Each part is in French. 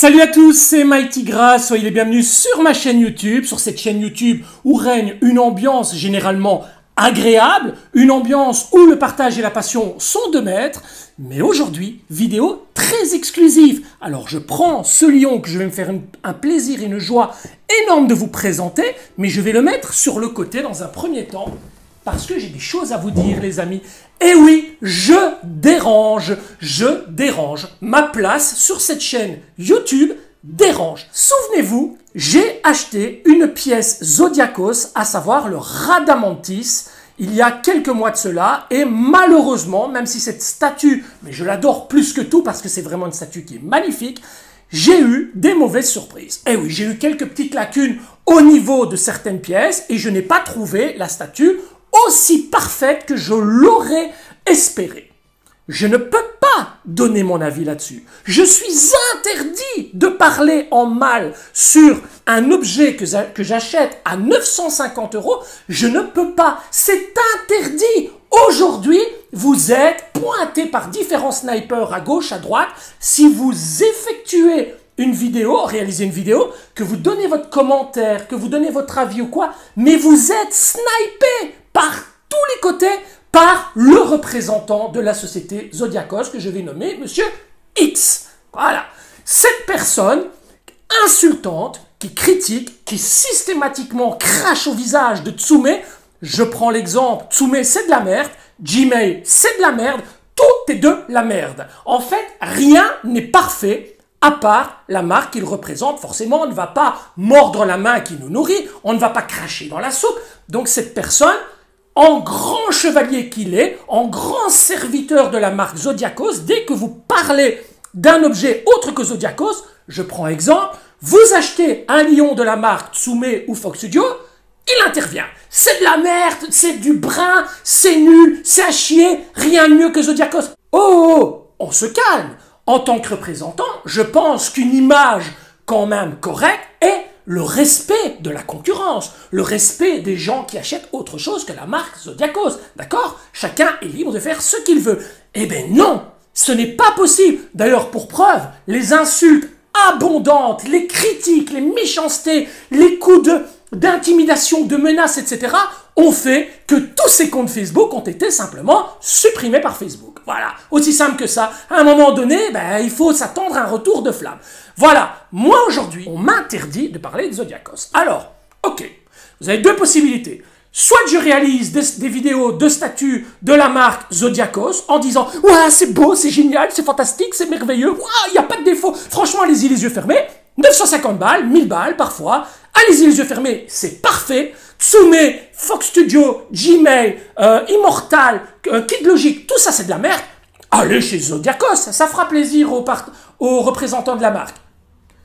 Salut à tous, c'est Mighty Grass, soyez les bienvenus sur ma chaîne YouTube, sur cette chaîne YouTube où règne une ambiance généralement agréable, une ambiance où le partage et la passion sont de maître, mais aujourd'hui, vidéo très exclusive. Alors je prends ce lion que je vais me faire un plaisir et une joie énorme de vous présenter, mais je vais le mettre sur le côté dans un premier temps, parce que j'ai des choses à vous dire les amis. Et oui, je dérange, je dérange. Ma place sur cette chaîne YouTube dérange. Souvenez-vous, j'ai acheté une pièce Zodiacos, à savoir le Radamantis, il y a quelques mois de cela, et malheureusement, même si cette statue, mais je l'adore plus que tout parce que c'est vraiment une statue qui est magnifique, j'ai eu des mauvaises surprises. Et oui, j'ai eu quelques petites lacunes au niveau de certaines pièces et je n'ai pas trouvé la statue aussi parfaite que je l'aurais espéré. Je ne peux pas donner mon avis là-dessus. Je suis interdit de parler en mal sur un objet que j'achète à 950 euros. Je ne peux pas. C'est interdit. Aujourd'hui, vous êtes pointé par différents snipers à gauche, à droite. Si vous effectuez une vidéo, réalisez une vidéo, que vous donnez votre commentaire, que vous donnez votre avis ou quoi, mais vous êtes snipé par tous les côtés par le représentant de la société Zodiacos que je vais nommer Monsieur X. Voilà. Cette personne insultante, qui critique, qui systématiquement crache au visage de Tsume, je prends l'exemple, Tsume c'est de la merde, Gmail c'est de la merde, tout est de la merde. En fait, rien n'est parfait à part la marque qu'il représente. Forcément, on ne va pas mordre la main qui nous nourrit, on ne va pas cracher dans la soupe. Donc cette personne, en grand chevalier qu'il est, en grand serviteur de la marque Zodiacos, dès que vous parlez d'un objet autre que Zodiacos, je prends exemple, vous achetez un lion de la marque Tsume ou Fox Studio, il intervient. C'est de la merde, c'est du brin, c'est nul, c'est à chier, rien de mieux que Zodiacos. Oh, oh, oh, on se calme. En tant que représentant, je pense qu'une image quand même correcte est le respect de la concurrence, le respect des gens qui achètent autre chose que la marque Zodiacos. D'accord? Chacun est libre de faire ce qu'il veut. Eh bien non, ce n'est pas possible. D'ailleurs, pour preuve, les insultes abondantes, les critiques, les méchancetés, les coups d'intimidation, de menaces, etc., ont fait que tous ces comptes Facebook ont été simplement supprimés par Facebook. Voilà, aussi simple que ça. À un moment donné, ben, il faut s'attendre à un retour de flamme. Voilà, moi aujourd'hui, on m'interdit de parler de Zodiacos. Alors, ok, vous avez deux possibilités. Soit je réalise des, vidéos de statues de la marque Zodiacos en disant « Ouais, c'est beau, c'est génial, c'est fantastique, c'est merveilleux, il n'y a pas de défaut. Franchement, allez-y les yeux fermés. 950 balles, 1000 balles parfois. Allez-y les yeux fermés, c'est parfait. Tsume, Fox Studio, Gmail, euh, Immortal, euh, Kid Logic, tout ça c'est de la merde. Allez chez Zodiacos, ça fera plaisir aux, aux représentants de la marque.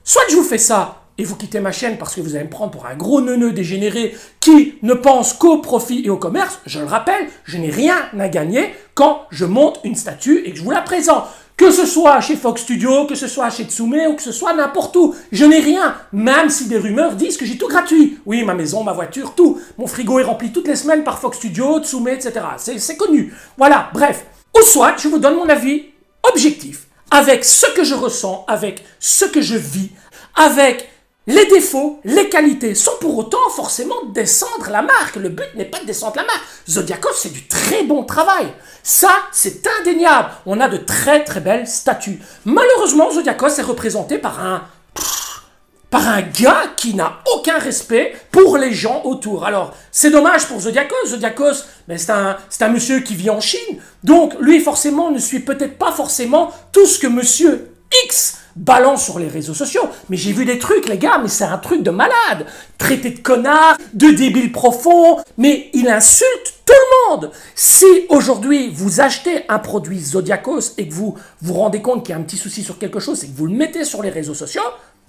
Soit je vous fais ça et vous quittez ma chaîne parce que vous allez me prendre pour un gros neuneu dégénéré qui ne pense qu'au profit et au commerce. Je le rappelle, je n'ai rien à gagner quand je monte une statue et que je vous la présente. Que ce soit chez Fox Studio, que ce soit chez Tsume ou que ce soit n'importe où. Je n'ai rien, même si des rumeurs disent que j'ai tout gratuit. Oui, ma maison, ma voiture, tout. Mon frigo est rempli toutes les semaines par Fox Studio, Tsume, etc. C'est connu. Voilà, bref. Ou soit, je vous donne mon avis objectif, avec ce que je ressens, avec ce que je vis, avec les défauts, les qualités, sans pour autant forcément descendre la marque. Le but n'est pas de descendre la marque. Zodiacos, c'est du très bon travail. Ça, c'est indéniable. On a de très très belles statues. Malheureusement, Zodiacos est représenté par un par un gars qui n'a aucun respect pour les gens autour. Alors, c'est dommage pour Zodiacos. Zodiacos, mais c'est un, un monsieur qui vit en Chine. Donc, lui, forcément, ne suit peut-être pas forcément tout ce que monsieur X balance sur les réseaux sociaux. Mais j'ai vu des trucs, les gars, mais c'est un truc de malade. Traité de connard, de débile profond, mais il insulte tout le monde. Si aujourd'hui vous achetez un produit Zodiacos et que vous vous rendez compte qu'il y a un petit souci sur quelque chose et que vous le mettez sur les réseaux sociaux,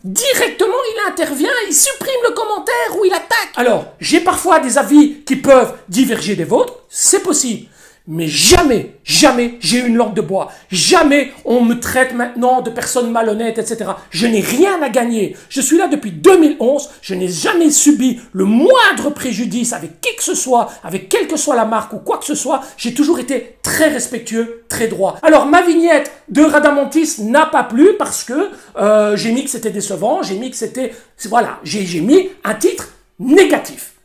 directement il intervient, il supprime le commentaire ou il attaque. Alors, j'ai parfois des avis qui peuvent diverger des vôtres, c'est possible. Mais jamais, jamais j'ai une langue de bois. Jamais on me traite maintenant de personne malhonnête, etc. Je n'ai rien à gagner. Je suis là depuis 2011. Je n'ai jamais subi le moindre préjudice avec qui que ce soit, avec quelle que soit la marque ou quoi que ce soit. J'ai toujours été très respectueux, très droit. Alors ma vignette de Radamantis n'a pas plu parce que euh, j'ai mis que c'était décevant. J'ai mis que c'était... Voilà, j'ai mis un titre négatif.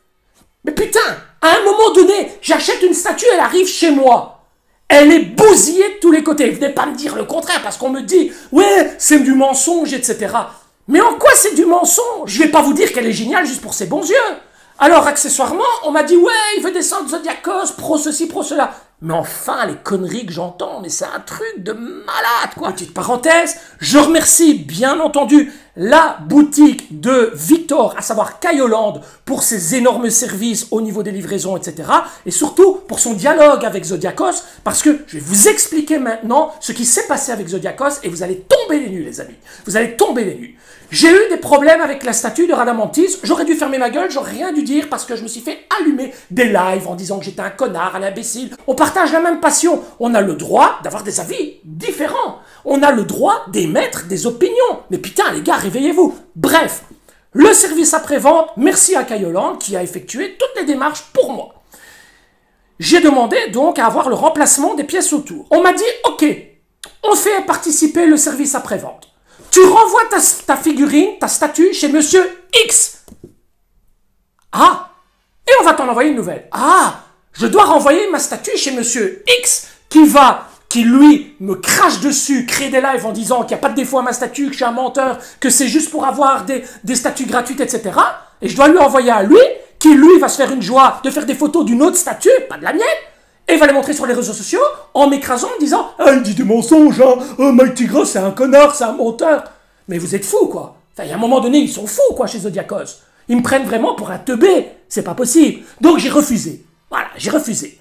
Mais putain, à un moment donné, j'achète une statue, elle arrive chez moi. Elle est bousillée de tous les côtés. Venez pas me dire le contraire parce qu'on me dit, ouais, c'est du mensonge, etc. Mais en quoi c'est du mensonge? Je vais pas vous dire qu'elle est géniale juste pour ses bons yeux. Alors, accessoirement, on m'a dit, ouais, il veut descendre Zodiacos, pro ceci, pro cela. Mais enfin, les conneries que j'entends, mais c'est un truc de malade, quoi. Petite parenthèse, je remercie bien entendu la boutique de Victor, à savoir Kayoland, pour ses énormes services au niveau des livraisons, etc. Et surtout pour son dialogue avec Zodiacos, parce que je vais vous expliquer maintenant ce qui s'est passé avec Zodiacos et vous allez tomber les nues, les amis. Vous allez tomber les nues. J'ai eu des problèmes avec la statue de Radamantis. J'aurais dû fermer ma gueule, j'aurais rien dû dire parce que je me suis fait allumer des lives en disant que j'étais un connard, un imbécile. On partage la même passion. On a le droit d'avoir des avis différents. On a le droit d'émettre des opinions. Mais putain, les gars, réveillez-vous. Bref, le service après-vente, merci à Kayoland qui a effectué toutes les démarches pour moi. J'ai demandé donc à avoir le remplacement des pièces autour. On m'a dit, ok, on fait participer le service après-vente. Tu renvoies ta, figurine, ta statue chez monsieur X. Ah Et on va t'en envoyer une nouvelle. Ah Je dois renvoyer ma statue chez monsieur X qui va qui lui me crache dessus, crée des lives en disant qu'il n'y a pas de défaut à ma statue, que je suis un menteur, que c'est juste pour avoir des, statues gratuites, etc. Et je dois lui envoyer à lui, qui lui va se faire une joie de faire des photos d'une autre statue, pas de la mienne, et va les montrer sur les réseaux sociaux en m'écrasant en disant Ah, il dit des mensonges, hein Oh, Mighty c'est un connard, c'est un menteur Mais vous êtes fous, quoi Enfin, il y a un moment donné, ils sont fous, quoi, chez Zodiacos. Ils me prennent vraiment pour un teubé. C'est pas possible. Donc j'ai refusé. Voilà, j'ai refusé.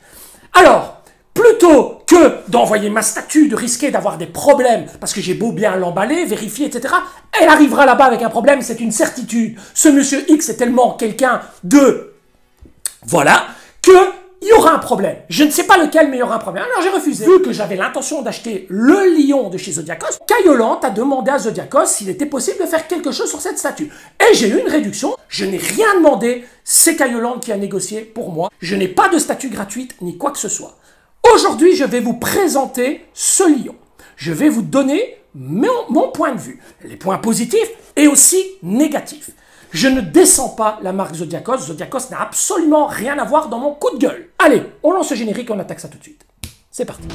Alors, plutôt que d'envoyer ma statue, de risquer d'avoir des problèmes, parce que j'ai beau bien l'emballer, vérifier, etc., elle arrivera là-bas avec un problème, c'est une certitude. Ce monsieur X est tellement quelqu'un de... Voilà, que il y aura un problème. Je ne sais pas lequel, mais il y aura un problème. Alors j'ai refusé. Vu que j'avais l'intention d'acheter le lion de chez Zodiacos, Cayolant a demandé à Zodiacos s'il était possible de faire quelque chose sur cette statue. Et j'ai eu une réduction. Je n'ai rien demandé. C'est Cayolant qui a négocié pour moi. Je n'ai pas de statue gratuite ni quoi que ce soit. Aujourd'hui, je vais vous présenter ce lion. Je vais vous donner mon, point de vue, les points positifs et aussi négatifs. Je ne descends pas la marque Zodiacos. Zodiacos n'a absolument rien à voir dans mon coup de gueule. Allez, on lance le générique et on attaque ça tout de suite. C'est parti.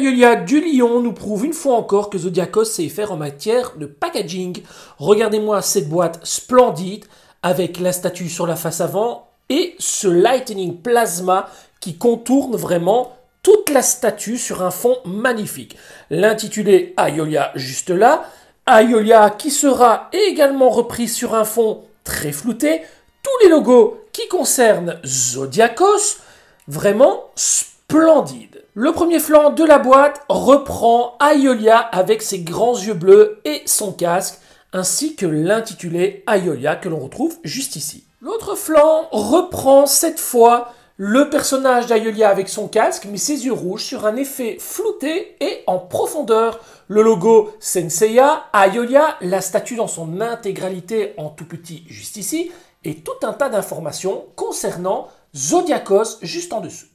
Aeolia du Lion nous prouve une fois encore que Zodiacos sait faire en matière de packaging. Regardez-moi cette boîte splendide avec la statue sur la face avant et ce Lightning Plasma qui contourne vraiment toute la statue sur un fond magnifique. L'intitulé Aeolia juste là, Aeolia qui sera également repris sur un fond très flouté, tous les logos qui concernent Zodiacos, vraiment splendide. Le premier flanc de la boîte reprend Aiolia avec ses grands yeux bleus et son casque, ainsi que l'intitulé Aiolia que l'on retrouve juste ici. L'autre flanc reprend cette fois le personnage d'Aiolia avec son casque, mais ses yeux rouges sur un effet flouté et en profondeur. Le logo Senseiya, Aiolia, la statue dans son intégralité en tout petit juste ici, et tout un tas d'informations concernant Zodiacos juste en dessous.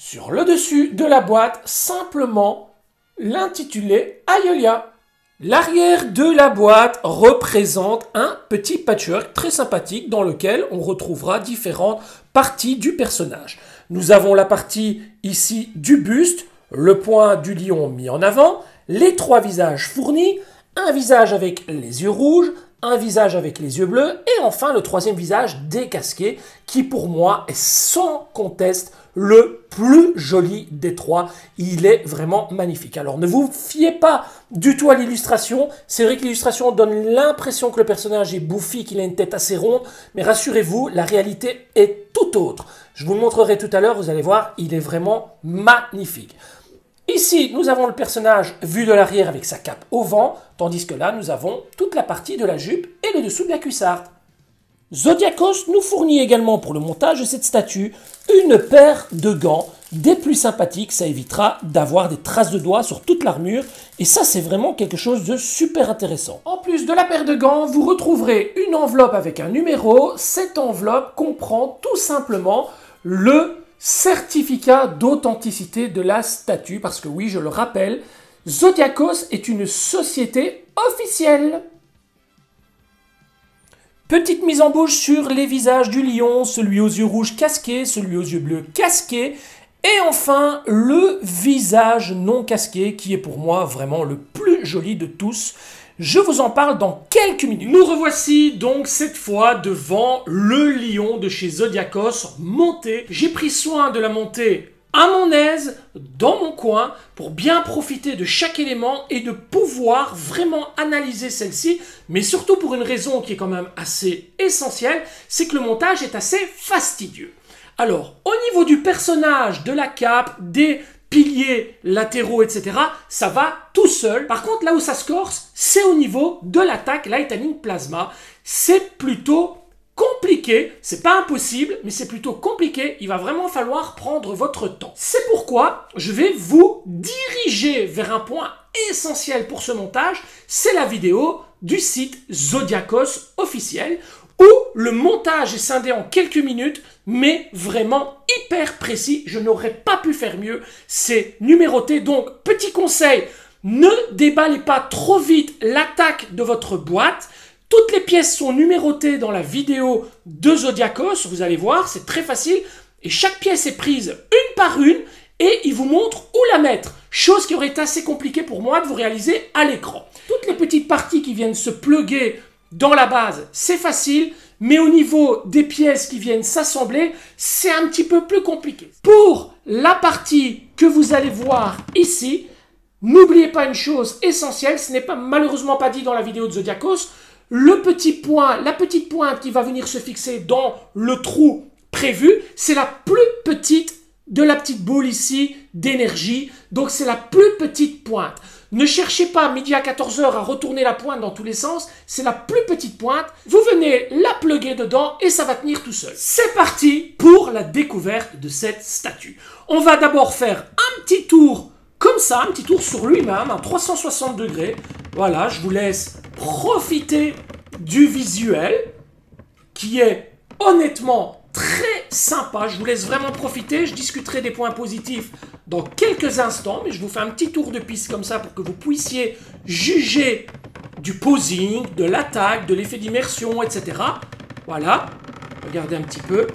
Sur le dessus de la boîte, simplement l'intitulé Ayolia. L'arrière de la boîte représente un petit patchwork très sympathique dans lequel on retrouvera différentes parties du personnage. Nous avons la partie ici du buste, le point du lion mis en avant, les trois visages fournis, un visage avec les yeux rouges, un visage avec les yeux bleus, et enfin le troisième visage décasqué, qui pour moi est sans conteste le plus joli des trois. Il est vraiment magnifique. Alors ne vous fiez pas du tout à l'illustration. C'est vrai que l'illustration donne l'impression que le personnage est bouffi, qu'il a une tête assez ronde, mais rassurez-vous, la réalité est tout autre. Je vous le montrerai tout à l'heure, vous allez voir, il est vraiment magnifique. Ici, nous avons le personnage vu de l'arrière avec sa cape au vent, tandis que là, nous avons toute la partie de la jupe et le dessous de la cuissarde. Zodiacos nous fournit également pour le montage de cette statue une paire de gants des plus sympathiques, ça évitera d'avoir des traces de doigts sur toute l'armure, et ça c'est vraiment quelque chose de super intéressant. En plus de la paire de gants, vous retrouverez une enveloppe avec un numéro, cette enveloppe comprend tout simplement le certificat d'authenticité de la statue, parce que oui, je le rappelle, Zodiacos est une société officielle. Petite mise en bouche sur les visages du lion, celui aux yeux rouges casqué, celui aux yeux bleus casqué, et enfin le visage non casqué qui est pour moi vraiment le plus joli de tous. Je vous en parle dans quelques minutes. Nous revoici donc cette fois devant le lion de chez Zodiacos monté. J'ai pris soin de la monter à mon aise, dans mon coin, pour bien profiter de chaque élément et de pouvoir vraiment analyser celle-ci, mais surtout pour une raison qui est quand même assez essentielle, c'est que le montage est assez fastidieux. Alors, au niveau du personnage, de la cape, des piliers latéraux, etc., ça va tout seul. Par contre, là où ça se c'est au niveau de l'attaque Lightning Plasma. C'est plutôt compliqué, c'est pas impossible, mais c'est plutôt compliqué, il va vraiment falloir prendre votre temps. C'est pourquoi je vais vous diriger vers un point essentiel pour ce montage, c'est la vidéo du site Zodiacos officiel, où le montage est scindé en quelques minutes, mais vraiment hyper précis. Je n'aurais pas pu faire mieux. C'est numéroté. Donc, petit conseil, ne déballez pas trop vite l'attaque de votre boîte. Toutes les pièces sont numérotées dans la vidéo de Zodiacos. Vous allez voir, c'est très facile. Et chaque pièce est prise une par une et il vous montre où la mettre. Chose qui aurait été assez compliquée pour moi de vous réaliser à l'écran. Toutes les petites parties qui viennent se pluguer dans la base, c'est facile, mais au niveau des pièces qui viennent s'assembler, c'est un petit peu plus compliqué. Pour la partie que vous allez voir ici, n'oubliez pas une chose essentielle, ce n'est pas malheureusement pas dit dans la vidéo de Zodiacos, le petit point, la petite pointe qui va venir se fixer dans le trou prévu, c'est la plus petite de la petite boule ici d'énergie, donc c'est la plus petite pointe. Ne cherchez pas midi à 14h à retourner la pointe dans tous les sens, c'est la plus petite pointe. Vous venez la pluguer dedans et ça va tenir tout seul. C'est parti pour la découverte de cette statue. On va d'abord faire un petit tour comme ça, un petit tour sur lui-même, à 360 degrés. Voilà, je vous laisse profiter du visuel qui est honnêtement très sympa. Je vous laisse vraiment profiter. Je discuterai des points positifs dans quelques instants, mais je vous fais un petit tour de piste comme ça pour que vous puissiez juger du posing, de l'attaque, de l'effet d'immersion, etc. Voilà. Regardez un petit peu.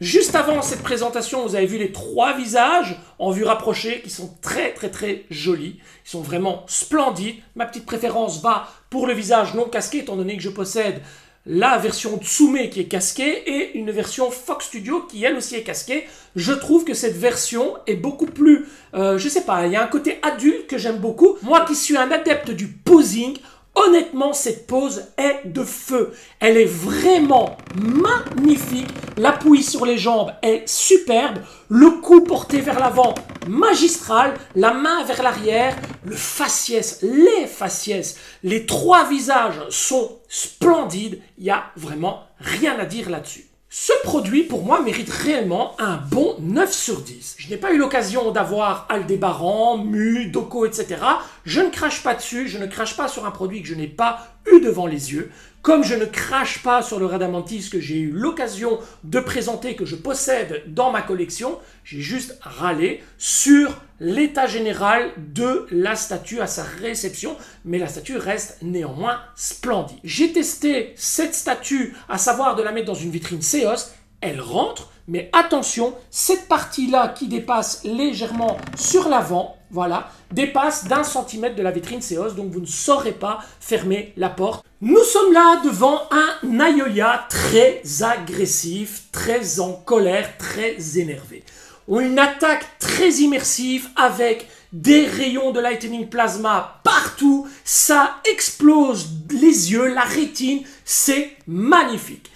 Juste avant cette présentation, vous avez vu les trois visages en vue rapprochée qui sont très très très jolis. Ils sont vraiment splendides. Ma petite préférence va pour le visage non casqué étant donné que je possède la version Tsume qui est casquée et une version Fox Studio qui elle aussi est casquée. Je trouve que cette version est beaucoup plus, euh, je sais pas, il y a un côté adulte que j'aime beaucoup. Moi qui suis un adepte du posing, Honnêtement, cette pose est de feu. Elle est vraiment magnifique. L'appui sur les jambes est superbe. Le cou porté vers l'avant, magistral. La main vers l'arrière. Le faciès, les faciès, les trois visages sont splendides. Il n'y a vraiment rien à dire là-dessus. Ce produit, pour moi, mérite réellement un bon 9 sur 10. Je n'ai pas eu l'occasion d'avoir Aldébaran, Mu, Doco, etc. Je ne crache pas dessus, je ne crache pas sur un produit que je n'ai pas eu devant les yeux. Comme je ne crache pas sur le Radamantis que j'ai eu l'occasion de présenter, que je possède dans ma collection, j'ai juste râlé sur l'état général de la statue à sa réception, mais la statue reste néanmoins splendide. J'ai testé cette statue, à savoir de la mettre dans une vitrine Seos, elle rentre, Mais attention, cette partie-là qui dépasse légèrement sur l'avant, voilà, dépasse d'un centimètre de la vitrine CEOS, donc vous ne saurez pas fermer la porte. Nous sommes là devant un Ayoya très agressif, très en colère, très énervé. Une attaque très immersive avec des rayons de lightning plasma partout, ça explose les yeux, la rétine, c'est magnifique.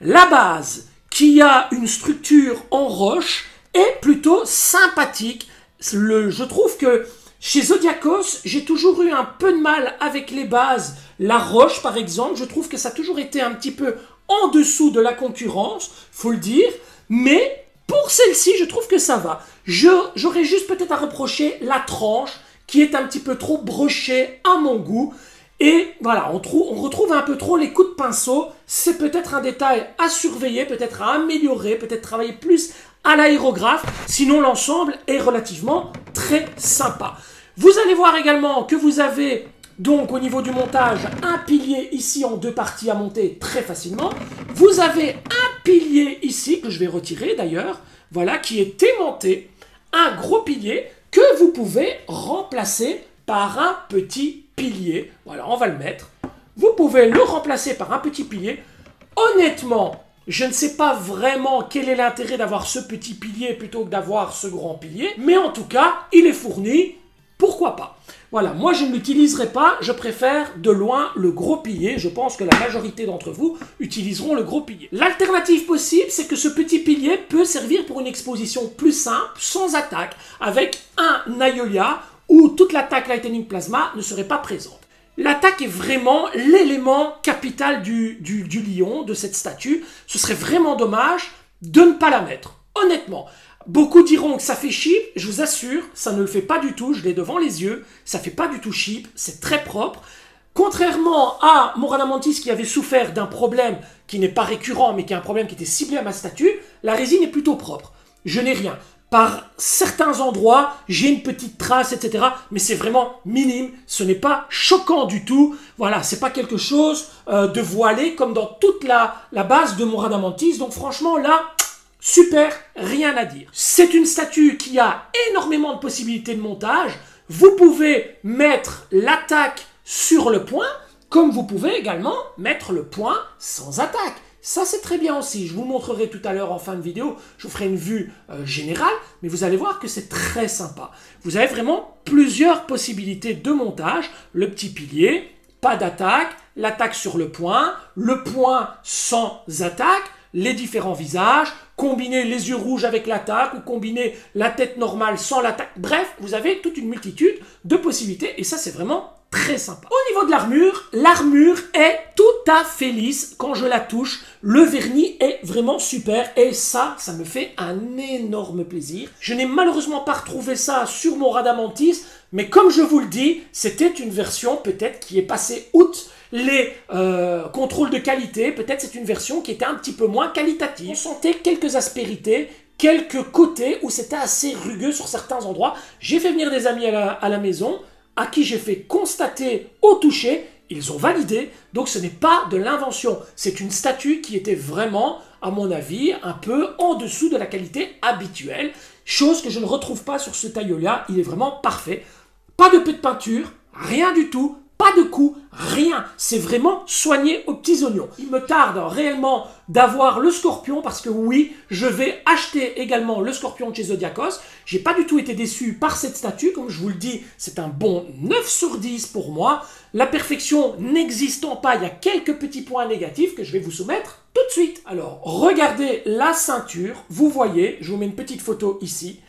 La base, qui a une structure en roche, est plutôt sympathique. Je trouve que chez Zodiacos, j'ai toujours eu un peu de mal avec les bases. La roche, par exemple, je trouve que ça a toujours été un petit peu en dessous de la concurrence, faut le dire, mais pour celle-ci, je trouve que ça va. J'aurais juste peut-être à reprocher la tranche qui est un petit peu trop brochée à mon goût. Et voilà, on, trouve, on retrouve un peu trop les coups de pinceau. C'est peut-être un détail à surveiller, peut-être à améliorer, peut-être travailler plus à l'aérographe. Sinon, l'ensemble est relativement très sympa. Vous allez voir également que vous avez donc au niveau du montage un pilier ici en deux parties à monter très facilement. Vous avez un pilier ici que je vais retirer d'ailleurs, voilà, qui est aimanté. Un gros pilier que vous pouvez remplacer par un petit pilier. Voilà, on va le mettre. Vous pouvez le remplacer par un petit pilier. Honnêtement, je ne sais pas vraiment quel est l'intérêt d'avoir ce petit pilier plutôt que d'avoir ce grand pilier, mais en tout cas, il est fourni, pourquoi pas? Voilà, moi je ne l'utiliserai pas, je préfère de loin le gros pilier, je pense que la majorité d'entre vous utiliseront le gros pilier. L'alternative possible, c'est que ce petit pilier peut servir pour une exposition plus simple, sans attaque, avec un Ayolia où toute l'attaque Lightning Plasma ne serait pas présente. L'attaque est vraiment l'élément capital du, lion, de cette statue. Ce serait vraiment dommage de ne pas la mettre. Honnêtement, beaucoup diront que ça fait cheap. Je vous assure, ça ne le fait pas du tout. Je l'ai devant les yeux. Ça fait pas du tout cheap. C'est très propre. Contrairement à Morana Mantis qui avait souffert d'un problème qui n'est pas récurrent mais qui est un problème qui était ciblé à ma statue, la résine est plutôt propre. Je n'ai rien par certains endroits, j'ai une petite trace, etc. Mais c'est vraiment minime, ce n'est pas choquant du tout. Voilà, c'est pas quelque chose euh, de voilé comme dans toute la, la base de mon Radamantis. Donc franchement, là, super, rien à dire. C'est une statue qui a énormément de possibilités de montage. Vous pouvez mettre l'attaque sur le point, comme vous pouvez également mettre le point sans attaque. Ça, c'est très bien aussi. Je vous montrerai tout à l'heure en fin de vidéo. Je vous ferai une vue euh, générale, mais vous allez voir que c'est très sympa. Vous avez vraiment plusieurs possibilités de montage. Le petit pilier, pas d'attaque, l'attaque sur le point, le point sans attaque, les différents visages, combiner les yeux rouges avec l'attaque ou combiner la tête normale sans l'attaque. Bref, vous avez toute une multitude de possibilités et ça, c'est vraiment très sympa. Au niveau de l'armure, l'armure est tout à fait lisse quand je la touche. Le vernis est vraiment super et ça, ça me fait un énorme plaisir. Je n'ai malheureusement pas retrouvé ça sur mon Radamantis, mais comme je vous le dis, c'était une version peut-être qui est passée outre les euh, contrôles de qualité. Peut-être c'est une version qui était un petit peu moins qualitative. On sentait quelques aspérités, quelques côtés où c'était assez rugueux sur certains endroits. J'ai fait venir des amis à la maison à qui j'ai fait constater au toucher, ils ont validé, donc ce n'est pas de l'invention, c'est une statue qui était vraiment, à mon avis, un peu en dessous de la qualité habituelle, chose que je ne retrouve pas sur ce taillot-là, il est vraiment parfait. Pas de peu de peinture, rien du tout, pas de coup, rien. C'est vraiment soigné aux petits oignons. Il me tarde réellement d'avoir le scorpion parce que oui, je vais acheter également le scorpion de chez Zodiacos. J'ai pas du tout été déçu par cette statue. Comme je vous le dis, c'est un bon 9 sur 10 pour moi. La perfection n'existant pas, il y a quelques petits points négatifs que je vais vous soumettre tout de suite. Alors, regardez la ceinture. Vous voyez, je vous mets une petite photo ici.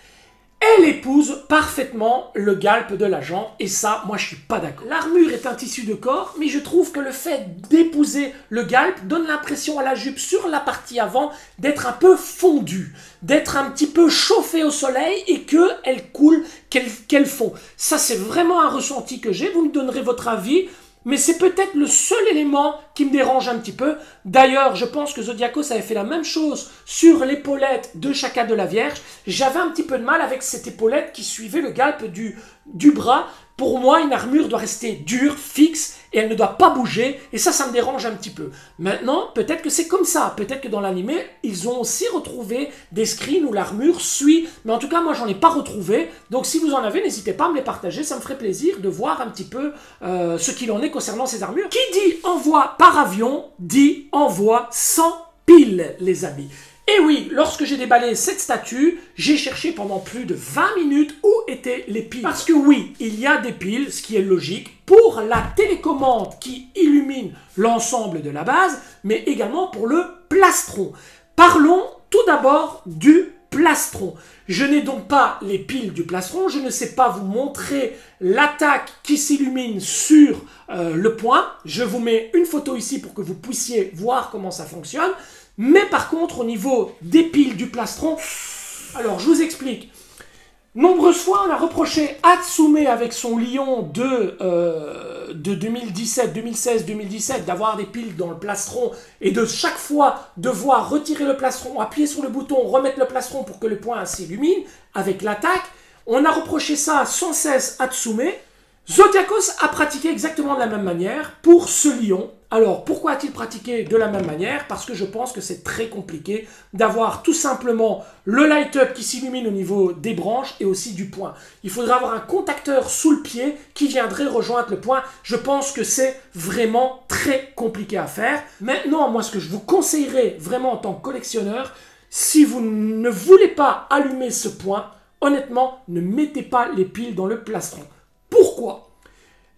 Elle épouse parfaitement le galpe de l'agent, et ça, moi je suis pas d'accord. L'armure est un tissu de corps, mais je trouve que le fait d'épouser le galpe donne l'impression à la jupe sur la partie avant d'être un peu fondue, d'être un petit peu chauffée au soleil et qu'elle coule, qu'elle fond. Ça c'est vraiment un ressenti que j'ai, vous me donnerez votre avis mais c'est peut-être le seul élément qui me dérange un petit peu. D'ailleurs, je pense que Zodiacos avait fait la même chose sur l'épaulette de Chaka de la Vierge. J'avais un petit peu de mal avec cette épaulette qui suivait le galpe du, du bras Pour moi, une armure doit rester dure, fixe, et elle ne doit pas bouger, et ça, ça me dérange un petit peu. Maintenant, peut-être que c'est comme ça, peut-être que dans l'animé, ils ont aussi retrouvé des screens où l'armure suit, mais en tout cas, moi, j'en ai pas retrouvé, donc si vous en avez, n'hésitez pas à me les partager, ça me ferait plaisir de voir un petit peu euh, ce qu'il en est concernant ces armures. Qui dit envoi par avion, dit envoi sans pile, les amis. Et oui, lorsque j'ai déballé cette statue, j'ai cherché pendant plus de 20 minutes où étaient les piles. Parce que oui, il y a des piles, ce qui est logique, pour la télécommande qui illumine l'ensemble de la base, mais également pour le plastron. Parlons tout d'abord du plastron. Je n'ai donc pas les piles du plastron, je ne sais pas vous montrer l'attaque qui s'illumine sur euh, le point. Je vous mets une photo ici pour que vous puissiez voir comment ça fonctionne. Mais par contre, au niveau des piles du plastron, alors je vous explique. Nombreuses fois, on a reproché Hatsume avec son Lion de, euh, de 2017, 2016, 2017 d'avoir des piles dans le plastron et de chaque fois devoir retirer le plastron, appuyer sur le bouton, remettre le plastron pour que le point s'illumine avec l'attaque. On a reproché ça sans cesse Hatsume. Zodiacos a pratiqué exactement de la même manière pour ce lion. Alors, pourquoi a-t-il pratiqué de la même manière? Parce que je pense que c'est très compliqué d'avoir tout simplement le light-up qui s'illumine au niveau des branches et aussi du point. Il faudra avoir un contacteur sous le pied qui viendrait rejoindre le point. Je pense que c'est vraiment très compliqué à faire. Maintenant, moi, ce que je vous conseillerais vraiment en tant que collectionneur, si vous ne voulez pas allumer ce point, honnêtement, ne mettez pas les piles dans le plastron. Pourquoi?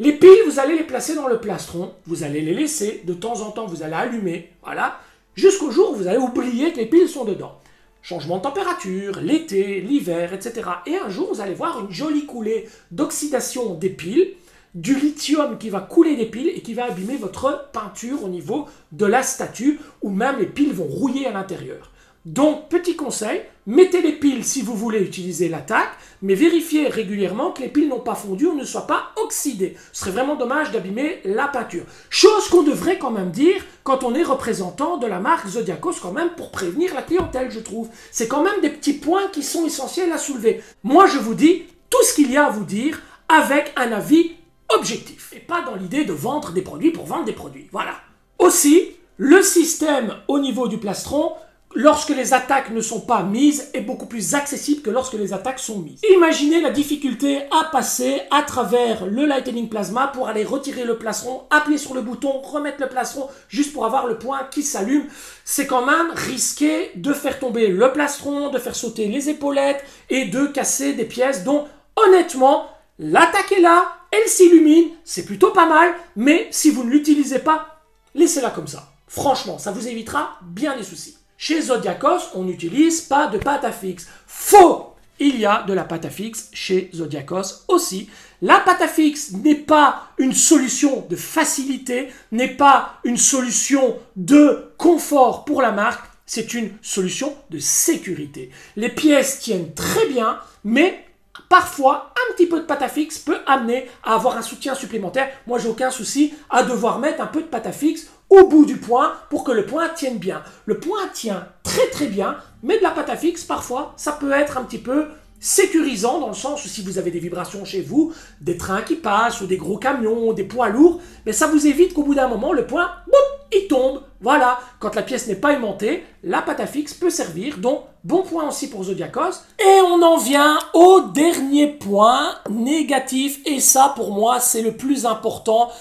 Les piles, vous allez les placer dans le plastron, vous allez les laisser, de temps en temps vous allez allumer, voilà, jusqu'au jour où vous allez oublier que les piles sont dedans. Changement de température, l'été, l'hiver, etc. Et un jour, vous allez voir une jolie coulée d'oxydation des piles, du lithium qui va couler des piles et qui va abîmer votre peinture au niveau de la statue, ou même les piles vont rouiller à l'intérieur. Donc, petit conseil, mettez les piles si vous voulez utiliser l'attaque, mais vérifiez régulièrement que les piles n'ont pas fondu ou ne soient pas oxydées. Ce serait vraiment dommage d'abîmer la peinture. Chose qu'on devrait quand même dire quand on est représentant de la marque Zodiacos quand même pour prévenir la clientèle, je trouve. C'est quand même des petits points qui sont essentiels à soulever. Moi, je vous dis tout ce qu'il y a à vous dire avec un avis objectif et pas dans l'idée de vendre des produits pour vendre des produits. Voilà. Aussi, le système au niveau du plastron lorsque les attaques ne sont pas mises, est beaucoup plus accessible que lorsque les attaques sont mises. Imaginez la difficulté à passer à travers le Lightning Plasma pour aller retirer le plastron, appuyer sur le bouton, remettre le plastron, juste pour avoir le point qui s'allume. C'est quand même risqué de faire tomber le plastron, de faire sauter les épaulettes et de casser des pièces dont, honnêtement, l'attaque est là, elle s'illumine, c'est plutôt pas mal, mais si vous ne l'utilisez pas, laissez-la comme ça. Franchement, ça vous évitera bien des soucis. Chez Zodiacos, on n'utilise pas de pâte à fixe. Faux Il y a de la pâte à fixe chez Zodiacos aussi. La pâte à fixe n'est pas une solution de facilité, n'est pas une solution de confort pour la marque, c'est une solution de sécurité. Les pièces tiennent très bien, mais parfois, un petit peu de pâte à fixe peut amener à avoir un soutien supplémentaire. Moi, j'ai aucun souci à devoir mettre un peu de pâte à fixe au bout du point pour que le point tienne bien. Le point tient très très bien, mais de la pâte à fixe, parfois, ça peut être un petit peu sécurisant dans le sens où si vous avez des vibrations chez vous, des trains qui passent ou des gros camions, des poids lourds, mais ça vous évite qu'au bout d'un moment, le point, boum, il tombe. Voilà, quand la pièce n'est pas aimantée, la pâte à fixe peut servir, donc bon point aussi pour Zodiacos. Et on en vient au dernier point négatif, et ça pour moi c'est le plus important,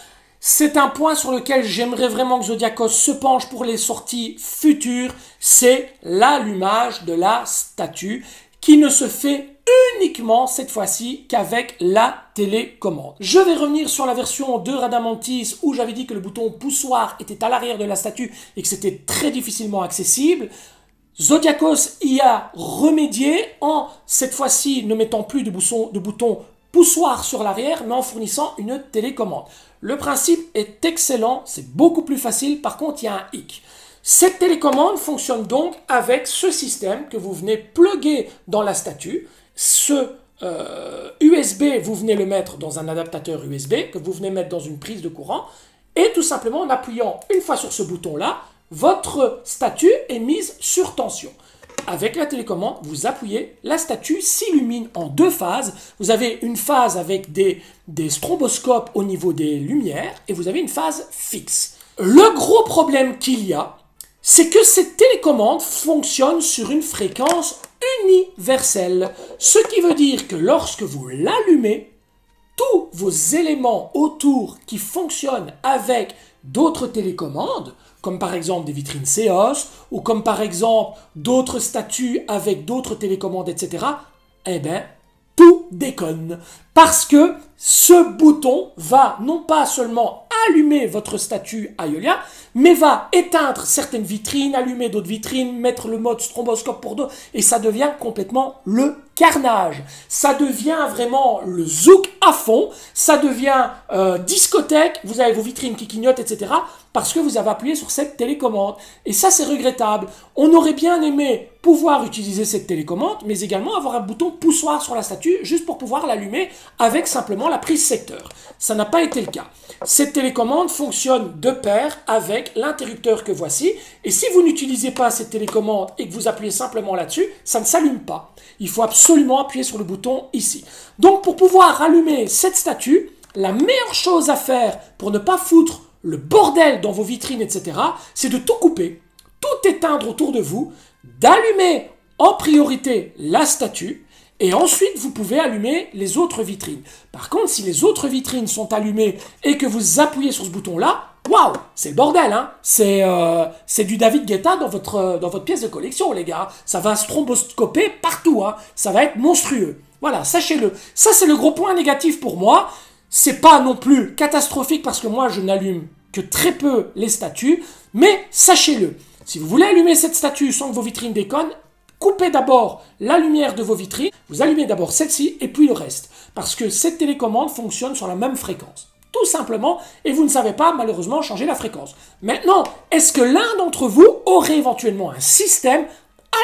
c'est un point sur lequel j'aimerais vraiment que Zodiacos se penche pour les sorties futures, c'est l'allumage de la statue qui ne se fait uniquement cette fois-ci qu'avec la télécommande. Je vais revenir sur la version de Radamantis où j'avais dit que le bouton poussoir était à l'arrière de la statue et que c'était très difficilement accessible. Zodiacos y a remédié en cette fois-ci ne mettant plus de bouton, de bouton poussoir sur l'arrière mais en fournissant une télécommande. Le principe est excellent, c'est beaucoup plus facile, par contre il y a un hic. Cette télécommande fonctionne donc avec ce système que vous venez plugger dans la statue. Ce USB, euh, vous venez le mettre dans un adaptateur USB que vous venez mettre dans une prise de courant. Et tout simplement en appuyant une fois sur ce bouton-là, votre statue est mise sur tension. Avec la télécommande, vous appuyez, la statue s'illumine en deux phases. Vous avez une phase avec des, stroboscopes au niveau des lumières et vous avez une phase fixe. Le gros problème qu'il y a, c'est que cette télécommande fonctionne sur une fréquence universelle. Ce qui veut dire que lorsque vous l'allumez, tous vos éléments autour qui fonctionnent avec d'autres télécommandes, comme par exemple des vitrines CEOS, ou comme par exemple d'autres statues avec d'autres télécommandes, etc., eh bien, tout déconne. Parce que ce bouton va non pas seulement allumer votre statue Aeolia, mais va éteindre certaines vitrines, allumer d'autres vitrines, mettre le mode stromboscope pour d'autres, et ça devient complètement le carnage. Ça devient vraiment le zouk à fond, ça devient euh, discothèque, vous avez vos vitrines qui clignotent, etc., parce que vous avez appuyé sur cette télécommande. Et ça, c'est regrettable. On aurait bien aimé pouvoir utiliser cette télécommande, mais également avoir un bouton poussoir sur la statue, juste pour pouvoir l'allumer avec simplement la prise secteur. Ça n'a pas été le cas. Cette télécommande fonctionne de pair avec l'interrupteur que voici. Et si vous n'utilisez pas cette télécommande et que vous appuyez simplement là-dessus, ça ne s'allume pas. Il faut absolument appuyer sur le bouton ici. Donc pour pouvoir allumer cette statue, la meilleure chose à faire pour ne pas foutre le bordel dans vos vitrines, etc., c'est de tout couper, tout éteindre autour de vous, d'allumer en priorité la statue, et ensuite, vous pouvez allumer les autres vitrines. Par contre, si les autres vitrines sont allumées et que vous appuyez sur ce bouton-là, waouh, c'est le bordel, hein euh, C'est du David Guetta dans votre, dans votre pièce de collection, les gars. Ça va stromboscoper partout, hein Ça va être monstrueux. Voilà, sachez-le. Ça, c'est le gros point négatif pour moi. C'est pas non plus catastrophique parce que moi, je n'allume que très peu les statues, mais sachez-le. Si vous voulez allumer cette statue sans que vos vitrines déconnent, Coupez d'abord la lumière de vos vitrines, vous allumez d'abord celle-ci et puis le reste, parce que cette télécommande fonctionne sur la même fréquence. Tout simplement, et vous ne savez pas malheureusement changer la fréquence. Maintenant, est-ce que l'un d'entre vous aurait éventuellement un système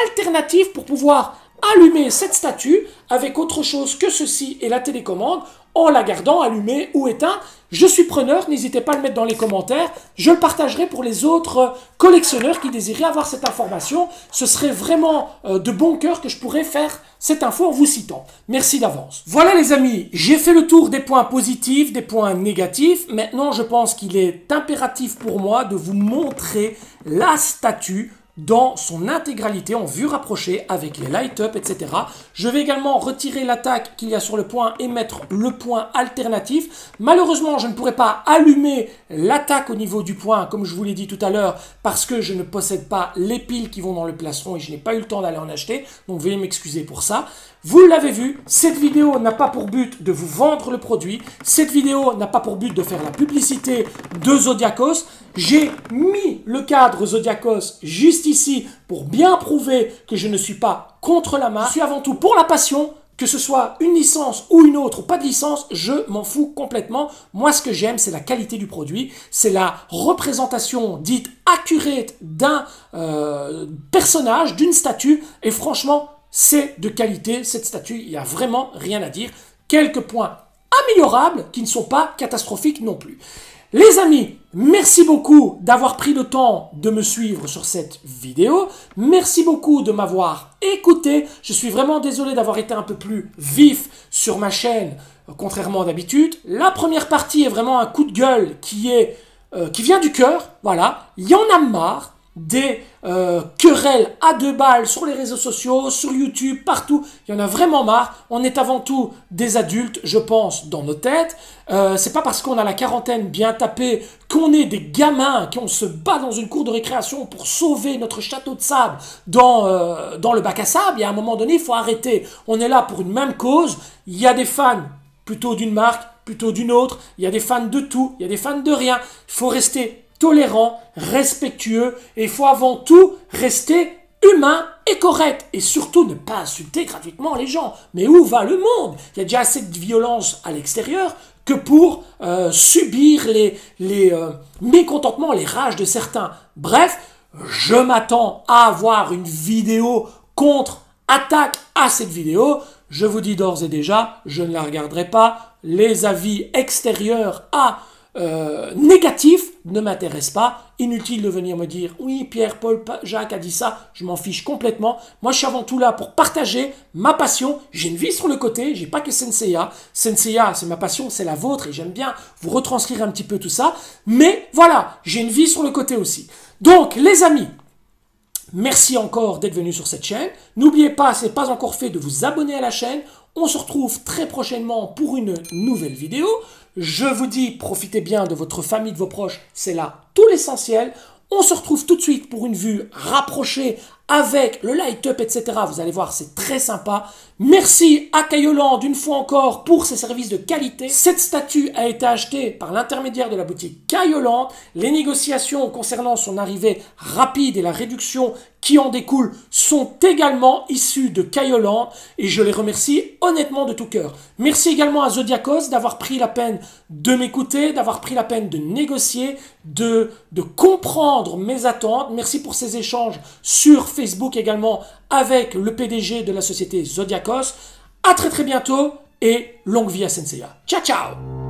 alternatif pour pouvoir allumer cette statue avec autre chose que ceci et la télécommande en la gardant allumée ou éteinte. Je suis preneur, n'hésitez pas à le mettre dans les commentaires. Je le partagerai pour les autres collectionneurs qui désiraient avoir cette information. Ce serait vraiment euh, de bon cœur que je pourrais faire cette info en vous citant. Merci d'avance. Voilà les amis, j'ai fait le tour des points positifs, des points négatifs. Maintenant, je pense qu'il est impératif pour moi de vous montrer la statue dans son intégralité en vue rapprochée avec les light up, etc. Je vais également retirer l'attaque qu'il y a sur le point et mettre le point alternatif. Malheureusement, je ne pourrai pas allumer l'attaque au niveau du point, comme je vous l'ai dit tout à l'heure, parce que je ne possède pas les piles qui vont dans le plastron et je n'ai pas eu le temps d'aller en acheter. Donc veuillez m'excuser pour ça. Vous l'avez vu, cette vidéo n'a pas pour but de vous vendre le produit. Cette vidéo n'a pas pour but de faire la publicité de Zodiacos. J'ai mis le cadre Zodiacos juste ici pour bien prouver que je ne suis pas contre la marque. Je suis avant tout pour la passion, que ce soit une licence ou une autre ou pas de licence, je m'en fous complètement. Moi, ce que j'aime, c'est la qualité du produit, c'est la représentation dite accurate d'un euh, personnage, d'une statue, et franchement, c'est de qualité, cette statue, il n'y a vraiment rien à dire. Quelques points améliorables qui ne sont pas catastrophiques non plus. Les amis, merci beaucoup d'avoir pris le temps de me suivre sur cette vidéo. Merci beaucoup de m'avoir écouté. Je suis vraiment désolé d'avoir été un peu plus vif sur ma chaîne, contrairement d'habitude. La première partie est vraiment un coup de gueule qui est euh, qui vient du cœur. Voilà, il y en a marre des euh, querelles à deux balles sur les réseaux sociaux, sur YouTube, partout. Il y en a vraiment marre. On est avant tout des adultes, je pense, dans nos têtes. Euh, c'est pas parce qu'on a la quarantaine bien tapée qu'on est des gamins, qu'on se bat dans une cour de récréation pour sauver notre château de sable dans, euh, dans le bac à sable. Et à un moment donné, il faut arrêter. On est là pour une même cause. Il y a des fans plutôt d'une marque, plutôt d'une autre. Il y a des fans de tout, il y a des fans de rien. Il faut rester tolérant, respectueux, et il faut avant tout rester humain et correct. Et surtout ne pas insulter gratuitement les gens. Mais où va le monde? Il y a déjà assez de violence à l'extérieur que pour euh, subir les, les euh, mécontentements, les rages de certains. Bref, je m'attends à avoir une vidéo contre attaque à cette vidéo. Je vous dis d'ores et déjà, je ne la regarderai pas. Les avis extérieurs à euh, négatifs ne m'intéresse pas. Inutile de venir me dire oui, Pierre, Paul, Jacques a dit ça. Je m'en fiche complètement. Moi, je suis avant tout là pour partager ma passion. J'ai une vie sur le côté. J'ai pas que Senseiya. Senseiya, c'est ma passion, c'est la vôtre et j'aime bien vous retranscrire un petit peu tout ça. Mais voilà, j'ai une vie sur le côté aussi. Donc, les amis, Merci encore d'être venu sur cette chaîne. N'oubliez pas, ce n'est pas encore fait, de vous abonner à la chaîne. On se retrouve très prochainement pour une nouvelle vidéo. Je vous dis, profitez bien de votre famille, de vos proches. C'est là tout l'essentiel. On se retrouve tout de suite pour une vue rapprochée avec le light up, etc. Vous allez voir, c'est très sympa. Merci à Cayoland une fois encore pour ses services de qualité. Cette statue a été achetée par l'intermédiaire de la boutique Cayoland. Les négociations concernant son arrivée rapide et la réduction qui en découle sont également issues de Cayoland et je les remercie honnêtement de tout cœur. Merci également à Zodiacos d'avoir pris la peine de m'écouter, d'avoir pris la peine de négocier, de, de comprendre mes attentes. Merci pour ces échanges sur Facebook également avec le PDG de la société Zodiacos. À très très bientôt et longue vie à Senseiya. Ciao ciao